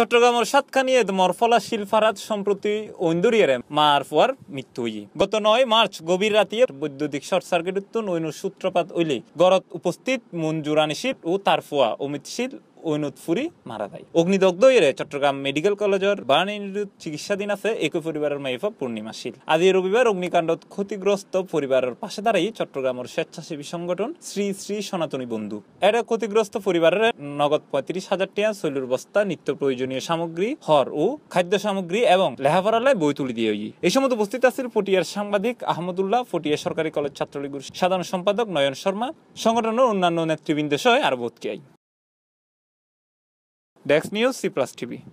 চট্টগ্রামের সাতখানিয়ে মরফলা শিলফারাত সম্প্রতি ঐন্দরিয়ারে মার ফুয়ার মৃত্যু হই গত নয় মার্চ গভীর রাতিয়ে বৈদ্যুতিক শর্ট সার্কিট উত্তন ঐন সূত্রপাত হইলে গরত উপস্থিত মঞ্জুরানিশির ও তার অমিত অমিতশীল ফুরি মারা যায়। অগ্নিদগ্ধ চট্টগ্রাম মেডিকেল কলেজের চিকিৎসাধীন আছে, একই পরিবারের মাইফা পূর্ণিমাশীল আজ রবিবার ক্ষতিগ্রস্ত পরিবারের পাশে দাঁড়াই চট্টগ্রামের স্বেচ্ছাসেবী সংগঠন শ্রী শ্রী সনাতনী বন্ধু। এটা ক্ষতিগ্রস্ত পরিবারের নগদ পঁয়ত্রিশ হাজার টাকা, শৈলুর বস্তা, নিত্য প্রয়োজনীয় সামগ্রী, হর ও খাদ্য সামগ্রী এবং লেহাপড়ালায় বই তুলি দিয়ে এই সময় উপস্থিত আছেন পটিয়ার সাংবাদিক আহমদুল্লাহ, পটিয়া সরকারি কলেজ ছাত্রলীগের সাধারণ সম্পাদক নয়ন শর্মা, সংগঠনের অন্যান্য নেতৃবৃন্দ সহ আর বোধ Dex News C Plus TV.